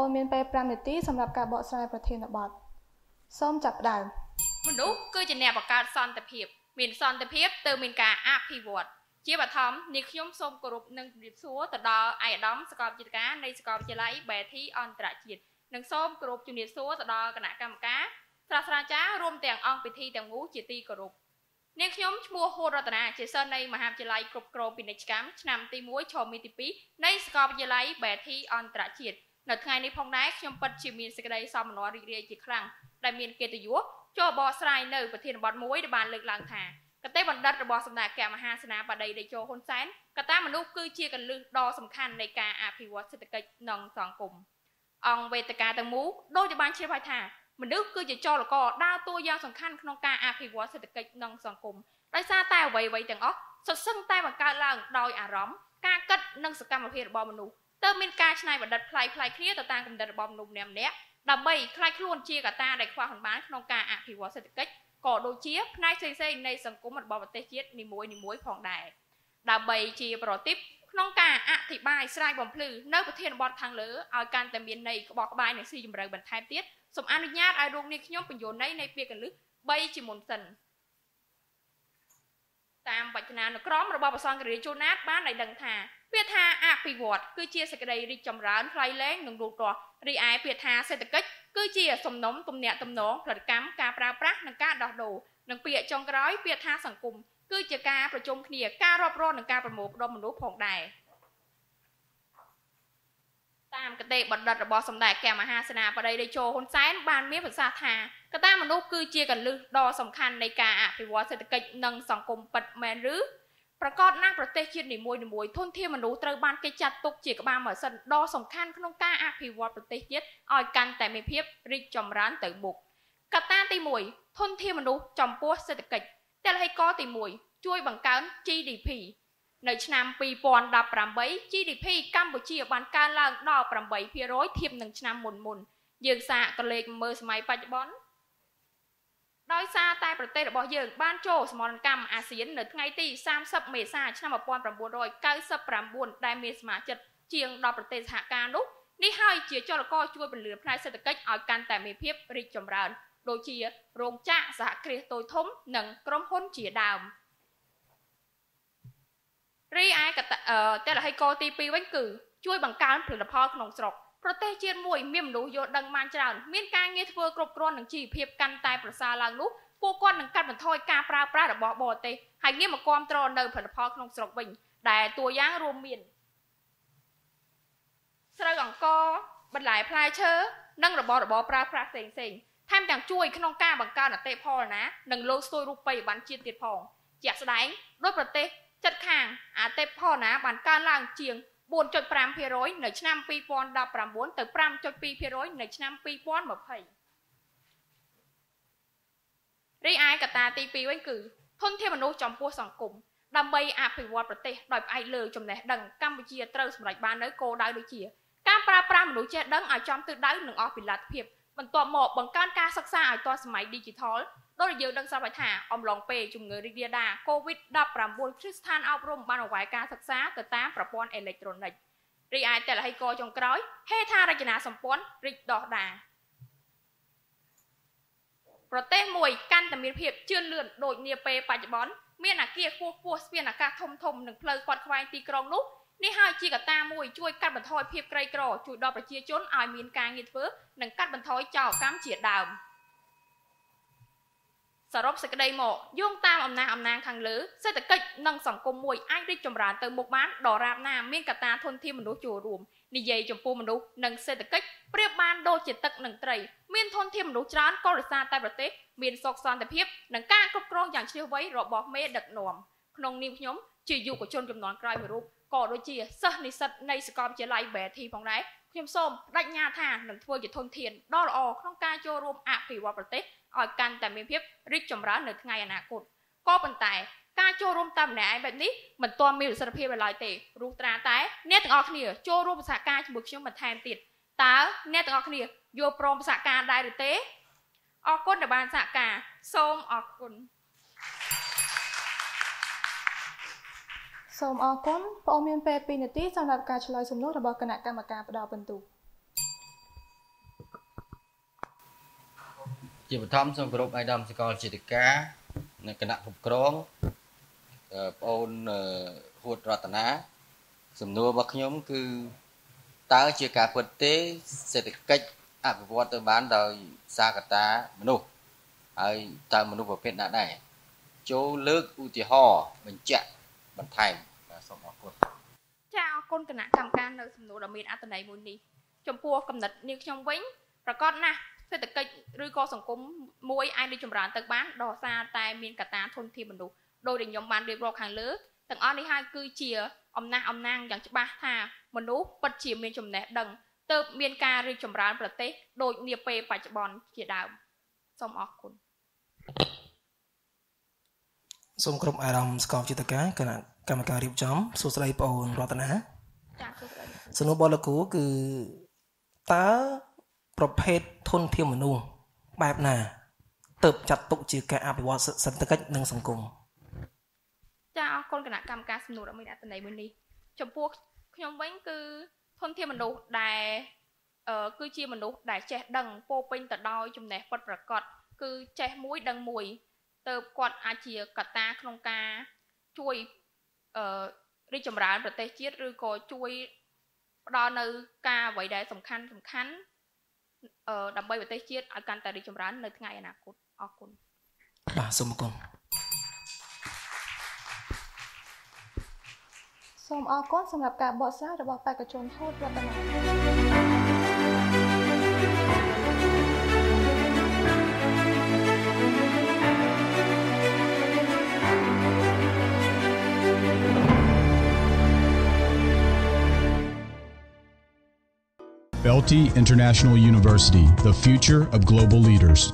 អូនមានពេល5នាទីសម្រាប់ការបកស្រាយប្រធានបទសូមចាប់ផ្ដើមមនុស្សគឺជាអ្នកបង្កើតសន្តិភាព មានសន្តិភាពទើបមានការអភិវឌ្ឍជាបឋមនេះខ្ញុំសូមគោរពនិងជម្រាបសួរទៅដល់ឯកឧត្តមសាកលវិទ្យាការនៃសាកលវិទ្យាល័យបេធីអន្តរជាតិនិងសូមគោរពជម្រាបសួរទៅដល់គណៈកម្មការសាស្ត្រាចារ្យរួមទាំងអង្គពិធីទាំងមូលជាទីគោរពនាងខ្ញុំឈ្មោះហួររតនាជាសិស្សនៃមហាវិទ្យាល័យគ្រប់គ្រងពាណិជ្ជកម្មឆ្នាំទី1ឆមាសទី2នៃសាកលវិទ្យាល័យបេធីអន្តរជាតិ នៅថ្ងៃនេះផងដែរខ្ញុំពិតជាមានសេចក្តីសោមនស្សរីករាយជាខ្លាំងដែលមានកិត្តិយសចូលបកស្រាយនៅប្រធានបទមួយដែលបានលើកឡើងថាកតេបណ្ឌិតរបស់សម្ដេចកមហាសេនាបតីតេជោហ៊ុនសែនកតាមនុស្សគឺជាកលឹះដ៏សំខាន់នៃការអភិវឌ្ឍសេដ្ឋកិច្ចនិងសង្គមអង្គវេទិកាទាំងមូលដូចជាបានជ្រាបហើយថាមនុស្សគឺជាចលករដើរតួយ៉ាងសំខាន់ក្នុងការអភិវឌ្ឍសេដ្ឋកិច្ចនិងសង្គមដោយសារតែអ្វីៗទាំងអស់សុទ្ធសឹងតែបង្កើតឡើងដោយអារម្មណ៍ការគិតនិងសកម្មភាពរបស់មនុស្ស ទើបមានការច្នៃប្រឌិតប្លែកៗគ្នាទៅតាមគំនិតរបស់មនុស្សម្នាក់ៗដើម្បីខ្លាចខ្លួនជាកត្តាដែលខ្វះមិនបានក្នុងការអភិវឌ្ឍសេដ្ឋកិច្ចក៏ដូចជាផ្នែកផ្សេងៗនៃសង្គមរបស់ប្រទេសជាតិនីមួយៗផងដែរដើម្បីជាប្រតិបក្នុងការអធិប្បាយស្រាយបំភ្លឺនៅប្រធានបទខាងលើឲ្យកាន់តែមានន័យក្បោះក្បាយនិងស៊ីជម្រៅបន្ថែមទៀតសូមអនុញ្ញាតឲ្យលោកនាងខ្ញុំបញ្យល់ន័យនៃពាក្យកលឹះ3ជាមុនសិនតាមវចនានុក្រមរបស់ព្រះសង្ឃរាជជូណាតបានឲ្យដឹងថា ពាក្យថាអភិវឌ្ឍគឺជាសេចក្តីរីកចម្រើនថ្លៃលែងនិងលូតលាស់រីឯពាក្យថាសេដ្ឋកិច្ចគឺជាសំណុំទំនាក់ទំនងផលិតកម្មការប្រើប្រាស់និងការដោះដូរនិងពាក្យចុងក្រោយពាក្យថាសង្គមគឺជាការប្រជុំគ្នាការរាប់រងនិងការប្រមូលផ្ដុំមនុស្សផងដែរតាមកតេបណ្ឌិតរបស់សម្ដេចព្រះមហាសេនាបតីតេជោហ៊ុនសែនបានមានប្រសាសន៍ថាកត្តាមនុស្សគឺជាកលឹះដ៏សំខាន់នៃការអភិវឌ្ឍសេដ្ឋកិច្ចនិងសង្គមពិតមែនឬ ប្រកបណាស់ប្រទេសជាតិនីមួយៗធនធានមនុស្សត្រូវបានគេចាត់ទុកជាក្បាលម៉ាស៊ីនដ៏សំខាន់ក្នុងការអភិវឌ្ឍប្រទេសជាតិឲ្យកាន់តែមានភាពរីកចម្រើនទៅមុខកត្តាទី1ធនធានមនុស្សចំពោះសេដ្ឋកិច្ចតលហេកទី1ជួយបង្កើន GDP នៅឆ្នាំ2018 GDP កម្ពុជាបានកើនឡើងដល់8%ធៀបនឹងឆ្នាំមុនមុនយើងសាកក៏លេខមើលសម័យបច្ចុប្បន្ន ដោយសារតែប្រទេសរបស់យើងបានចូលសមរណកម្មអាស៊ាននៅថ្ងៃទី30មេសាឆ្នាំ1999ដែលមានសមាជិកជាង10ប្រទេសសហការនោះនេះហើយជាចលករជួយពន្លឿនផ្នែកសេដ្ឋកិច្ចឲ្យកាន់តែមានភាពរីកចម្រើនដូចជារោងចក្រសហគ្រាសតូចធំនិងក្រុមហ៊ុនជាដើមរីឯតលហិកទី2វិញគឺ ជួយបង្កើនផលិតផលក្នុងស្រុក ប្រទេសជាតិមួយមានមនុស្សយល់ដឹងបានច្រើនមានការងារធ្វើគ្រប់គ្រាន់នឹងជីវភាពកាន់តែប្រសើរឡើងនោះពួកគាត់នឹងកាត់បន្ថយការប្រើប្រាស់របស់បរទេសហើយងាកមកគ្រប់គ្រងនៅផលិតផលក្នុងស្រុកវិញដែលតួយ៉ាងរួមមានស្រូវអង្ករបន្លែផ្លែឈើនិងរបស់របរប្រើប្រាស់ផ្សេងផ្សេងថែមទាំងជួយក្នុងការបង្កើនអតិផលណានិងលោកស្ទួយរូបិយប័ណ្ណជាតិទៀតផងជាក់ស្ដែងដោយប្រទេសចិត្តខាងអតិផលណាបានកើនឡើងជាង 4.5%នៅឆ្នាំ2019ទៅ5.2%នៅឆ្នាំ2020រីឯកត្តាទី2វិញគឺធនធានមនុស្សចំពោះសង្គមដើម្បីអភិវឌ្ឍប្រទេសដោយផ្អែកលើចំណេះដឹងកម្ពុជាត្រូវសម្រេចបាននៅគោលដៅដូចជាការប្រើប្រាស់មនុស្សចេះដឹងឲ្យចំទិសដៅនិងអស់ពីលទ្ធភាពបន្ទាប់មកបង្កើនការសិក្សាឲ្យទាន់សម័យ Digital ដោយយើងដឹងស្រាប់ហើយថាអំឡុងពេលជំងឺរីករាលដាល COVID-19 គ្រឹះស្ថានអប់រំបានអង្វែការសិក្សាទៅតាមប្រព័ន្ធអេឡិចត្រូនិករីឯតលហិកចុងក្រោយហេដ្ឋារចនាសម្ព័ន្ធរីកដុះដាលប្រទេសមួយកាន់តែមានភាពជឿនលឿនដូចនាពេលបច្ចុប្បន្នមានអាគារខ្ពស់ខ្ពស់ស្ពានអាកាសធំធំនិងផ្លូវខ្វាត់ខ្វែងទីក្រុងនោះនេះហើយជាកត្តាមួយជួយកាត់បន្ថយភាពក្រីក្រជួយដល់ប្រជាជនឲ្យមានការងារធ្វើនិងកាត់បន្ថយចោរកម្មជាដើម។ សរុបសេចក្តីមកយោងតាមអំណាចអំណាងខាងលើសេដ្ឋកិច្ចនិងសង្គមមួយអាចរីកចម្រើនទៅមុខបានដរាបណាមានកត្តាធនធានមនុស្សចូលរួមនិយាយចំពោះមនុស្សនិងសេដ្ឋកិច្ចប្រៀបបានដូចជាទឹកនិងត្រីមានធនធានមនុស្សច្រើនក៏រសារតែប្រទេសមានសុខសន្តិភាពនិងការគ្រប់គ្រងយ៉ាងឈ្លាសវៃរបស់មេដឹកនាំក្នុងនាមខ្ញុំជាយុវជនចំនួនក្រោយមួយរូបក៏ដូចជាសិស្សនិស្សិតនៃសាកលវិទ្យាល័យ BETI ផងដែរ ខ្ញុំសូមបដិញ្ញាថានឹងធ្វើជាធនធានដ៏ល្អក្នុងការចូលរួមអភិវឌ្ឍប្រទេសឲ្យកាន់តែមានភាពរីកចម្រើននៅថ្ងៃអនាគតក៏ប៉ុន្តែការចូលរួមតាមម្នាក់ឯងបែបនេះមិនទាន់មានប្រសិទ្ធភាពឡើយទេព្រោះត្រាតែអ្នកទាំងអស់គ្នាចូលរួមសហការជាមួយខ្ញុំបន្ថែមទៀតតើអ្នកទាំងអស់គ្នាយល់ព្រមសហការដែរឬទេអរគុណដែលបានសហការសូមអរគុណ សូមអរគុណបងមានពេល2នាទីសម្រាប់ការឆ្លើយសំណួររបស់គណៈកម្មការផ្ដល់បន្ទុកជាបឋមសូមគោរពអាយដាមសកលចេតកានៅគណៈគ្រប់គ្រងបងអូនហួតរតនាសំណួររបស់ខ្ញុំគឺតើជាការពិតទេសេដ្ឋកិច្ចអភិវឌ្ឍទៅបានដោយសារកត្តាមនុស្សហើយតើមនុស្សប្រភេទណាដែរចូលលើកឧទាហរណ៍បញ្ជាក់បន្ថែម សូមអរគុណចាអរគុណគណៈកម្មការនៅសំណួរដ៏មានអត្ថន័យមួយនេះចំពោះកំណត់នាងខ្ញុំវិញប្រកាសណាស់សេដ្ឋកិច្ចឬក៏សង្គមមួយអាចរីកចម្រើនទៅបានដោយសារតែមានកត្តាធនធានមនុស្សដោយដែលខ្ញុំបានរៀបរាប់ខាងលើទាំងអស់នេះហើយគឺជាអំណះអំណាងយ៉ាងច្បាស់ថាមនុស្សពិតជាមានចំណេះដឹងទើបមានការរីកចម្រើនប្រទេសដូចនាពេលបច្ចុប្បន្នជាដើមសូមអរគុណ សូមគ្រប់អារម្មណ៍ស្កបចិត្តការគណៈកម្មការរៀបចំសួស្តីបងអូនរតនាចាសួស្តីសំណួររបស់លោកគ្រូគឺតើប្រភេទធនធានមនុស្សបែបណាទើបចាត់ទុកជាការអភិវឌ្ឍសេដ្ឋកិច្ចនិងសង្គមចាអរគុណគណៈកម្មការសំណួរដ៏មានអត្ថន័យមួយនេះចំពោះខ្ញុំវិញគឺធនធានមនុស្សដែលអឺគឺជាមនុស្សដែលចេះដឹងពោរពេញទៅដោយចំណេះពិតប្រាកដគឺចេះមួយដឹងមួយ ទៅគាត់អាចជាកត្តាក្នុងការជួយអឺរីកចម្រើនប្រទេសជាតិឬក៏ជួយផ្ដល់នៅការអ្វីដែលសំខាន់សំខាន់អឺដើម្បីប្រទេសជាតិឲ្យកាន់តែរីកចម្រើននៅថ្ងៃអនាគតអរគុណបាទសូមអរគុណសូមអរគុណសម្រាប់ការបកស្រាយរបស់បេក្ខជនហូតរតនា Belty International University, the future of global leaders.